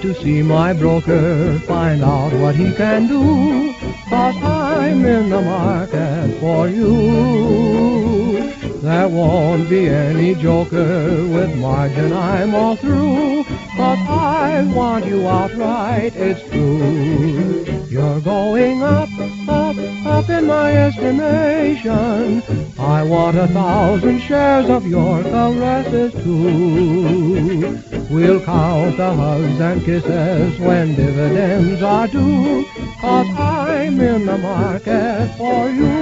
to see my broker, find out what he can do, cause I'm in the market for you. There won't be any joker with margin, I'm all through, cause I want you outright, it's true. You're going up, up, up in my estimation. I want a thousand shares of your caresses too. We'll count the hugs and kisses when dividends are due, cause I'm in the market for you.